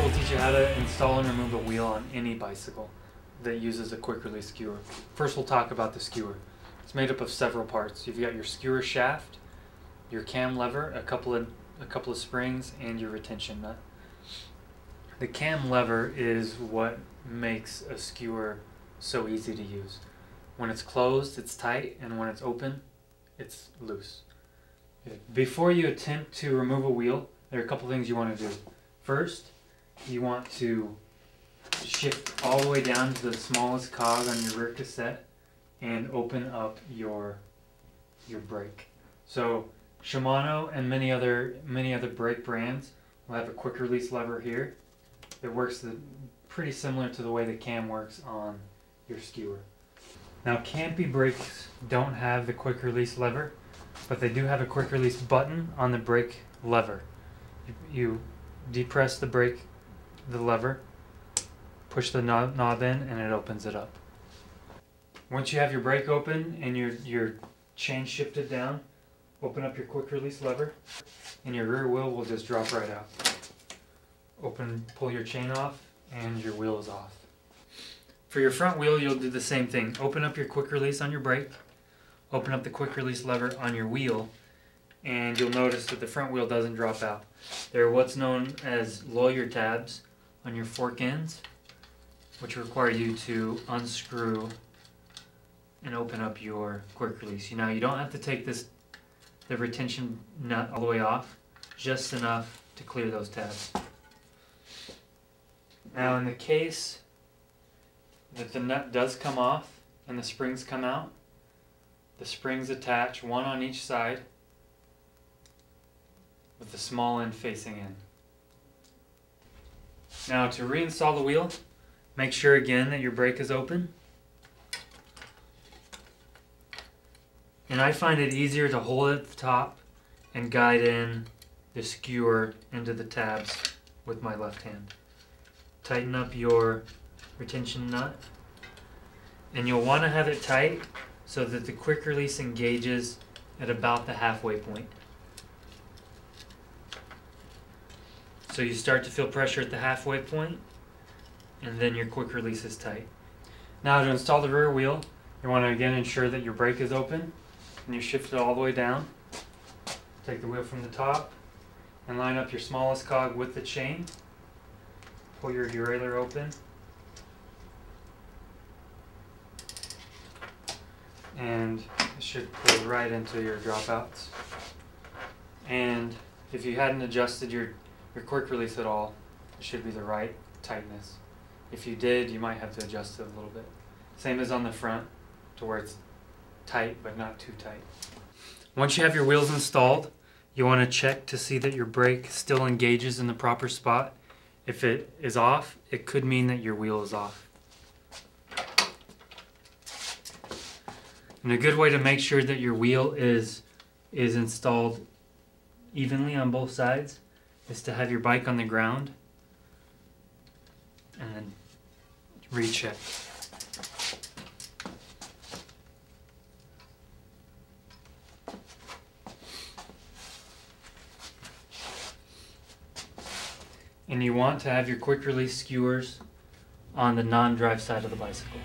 part will teach you how to install and remove a wheel on any bicycle that uses a quick release skewer. First we'll talk about the skewer. It's made up of several parts. You've got your skewer shaft, your cam lever, a couple of a couple of springs, and your retention nut. The cam lever is what makes a skewer so easy to use. When it's closed, it's tight, and when it's open, it's loose. Before you attempt to remove a wheel, there are a couple things you want to do. First, you want to shift all the way down to the smallest cog on your rear cassette and open up your your brake. So Shimano and many other many other brake brands will have a quick release lever here. It works the, pretty similar to the way the cam works on your skewer. Now Campy brakes don't have the quick release lever, but they do have a quick release button on the brake lever. You, you depress the brake, the lever, push the knob, in, and it opens it up. Once you have your brake open and your, your chain shifted down, open up your quick release lever, and your rear wheel will just drop right out. Open, pull your chain off, and your wheel is off. For your front wheel, you'll do the same thing. Open up your quick release on your brake, open up the quick release lever on your wheel, and you'll notice that the front wheel doesn't drop out. They're what's known as lawyer tabs on your fork ends, which require you to unscrew and open up your quick release. You you don't have to take this the retention nut all the way off, just enough to clear those tabs. Now in the case that the nut does come off and the springs come out, the springs attach one on each side with the small end facing in. Now to reinstall the wheel, make sure again that your brake is open. And I find it easier to hold it at the top and guide in the skewer into the tabs with my left hand. Tighten up your retention nut. And you'll want to have it tight so that the quick release engages at about the halfway point. So you start to feel pressure at the halfway point, and then your quick release is tight. Now to install the rear wheel, you want to again ensure that your brake is open, and you shift it all the way down. Take the wheel from the top, and line up your smallest cog with the chain. Pull your derailleur open. And it should pull right into your dropouts. And if you hadn't adjusted your your quick release at all, it should be the right tightness. If you did, you might have to adjust it a little bit. Same as on the front, to where it's tight but not too tight. Once you have your wheels installed, you want to check to see that your brake still engages in the proper spot. If it is off, it could mean that your wheel is off. And a good way to make sure that your wheel is is installed evenly on both sides is to have your bike on the ground and then recheck. And you want to have your quick release skewers on the non-drive side of the bicycle.